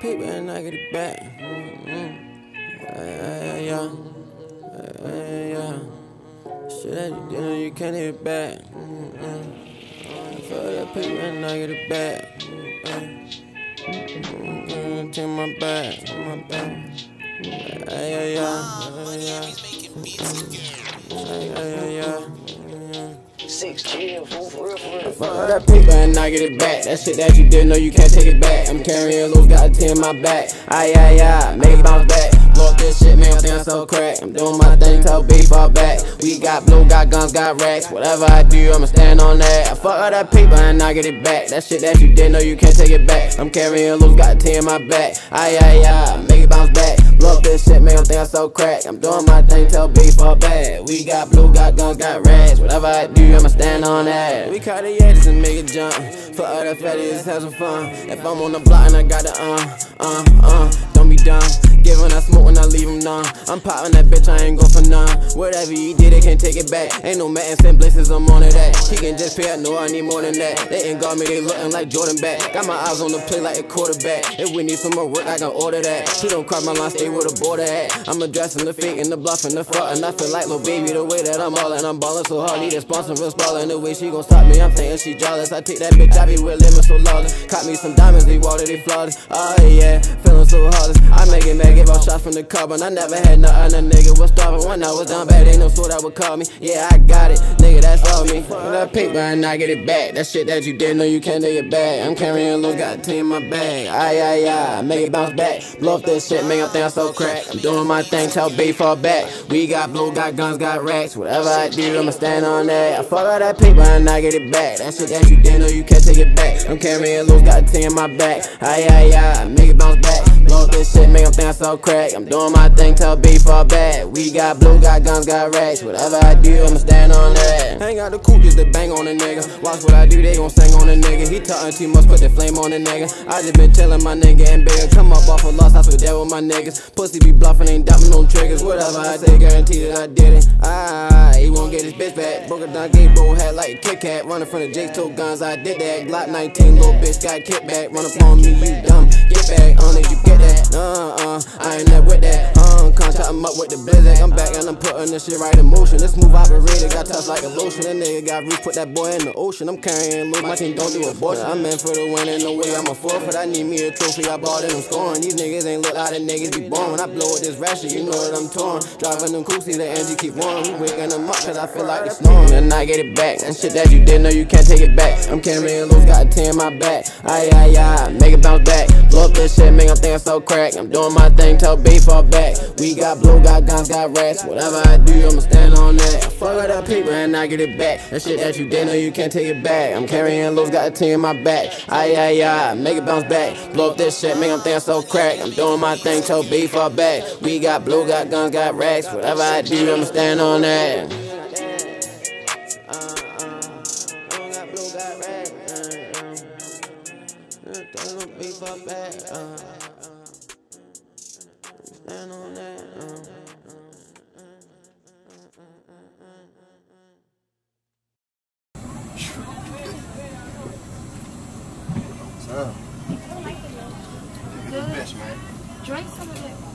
paper and I get it back. Mm-hmm. Yeah, yeah, yeah, yeah. Shit that you did, you can't get it back. Mm-hmm. Fuck that paper and I get it back. Mm-hmm. Take my back, my back. Fuck that paper and I get it back. That shit that you didn't know you can't take it back. I'm carrying loose, got a tear in my back. Ay, ay, ay, make it bounce back. Blow up this shit, man, I'm so crack. I'm doing my thing, tell B fall back. We got blue, got guns, got racks. Whatever I do, I'ma stand on that. I fuck all that paper and I get it back. That shit that you didn't know you can't take it back. I'm carrying loose, got a tear in my back. Ay, ay, ay, make it bounce back. So crack. I'm doing my thing, tell B fall back. We got blue, got guns, got racks. Whatever I do, I'ma stand on that. We caught the Yetis and make it jump. For other just have some fun. If I'm on the block and I got the uh, uh, uh, I'm popping that bitch, I ain't go for none. Whatever you did, they can't take it back. Ain't no Madden and blessings, I'm on to that. He can just pay, I know I need more than that. They ain't got me, they looking like Jordan back. Got my eyes on the play like a quarterback. If we need some more work, I can order that. She don't cross my line, stay with the border at. I'm addressing the fake and the bluff and the fraud. And I feel like Lil Baby the way that I'm ballin'. I'm ballin' so hard, need a sponsor real spallin'. The way she gon' stop me, I'm thinking she jealous. I take that bitch, I be with living so lawless. Caught me some diamonds, they water, they flawless. Oh yeah, so heartless. I make it mad, give out shots from the carbon. I never had nothing, a nigga was starving. When I was down bad, ain't no sword that would call me. Yeah, I got it, nigga, that's all me. Fuck that paper and I get it back. That shit that you didn't know you can't take it back. I'm carrying low, got a team in my bag. Ay, ay, ay, make it bounce back. Blow up this shit, make them think I'm so crack. I'm doing my thing, tell B fall back. We got blue, got guns, got racks. Whatever I do, I'ma stand on that. I fuck all that paper and I get it back. That shit that you didn't know you can't take it back. I'm carrying low, got a team in my back. Ay, ay, ay, make it bounce back. Blow this shit, make them think I'm so crack. I'm doing my thing, tell B fall back. We got blue, got guns, got racks. Whatever I do, I'ma stand on that. Hang out the coupe just to bang on a nigga. Watch what I do, they gon' sing on a nigga. He talking too much, put the flame on a nigga. I just been telling my nigga and bigger. Come up off a loss, I swear that with my niggas. Pussy be bluffing, ain't dumping no triggers. Whatever I say, guarantee that I did it. Ah, he won't get his bitch back. Broke it down, gave bro hat like a Kit Kat. Running from the Jake two guns, I did that. Glock 19, little bitch got kicked back. Run up on me, you dumb. Get back on it, you get that. Uh uh, I ain't that with that. Uh, contract him up with the blizzard. I'm back and I'm putting this shit right in motion. This move operated, got touched like a lotion. That nigga got roof, put that boy in the ocean. I'm carrying loot, my team don't do abortion. I'm in for the win, ain't no way I'm a forfeit. I need me a trophy, I bought it, I'm scoring. These niggas ain't look how the niggas be born. I blow with this ratchet, you know that I'm torn. Driving them cool, the energy keep warm. We waking them up cause I feel like it's snoring. And I get it back. And shit that you didn't know you can't take it back. I'm carrying loose, got a tear in my back. Ay, ay, ay, make it bounce back. Blow up this shit, make them think I'm so crack. I'm doing my thing, tell B fall back. We got blue, got guns, got rats. Whatever I do, I'ma stand on that. Fuck that paper and I get it back. That shit that you didn't know you can't take it back. I'm carrying loose, got a tear in my back. Ay, ay, ay, make it bounce back. Blow up this shit, make them think I'm so crack. I'm doing my thing, tell B fall back. We got blue, got guns, got racks. Whatever I do, I'ma stand on that stand on that. Uh. What's up? Good. Best, man. Drink some of that.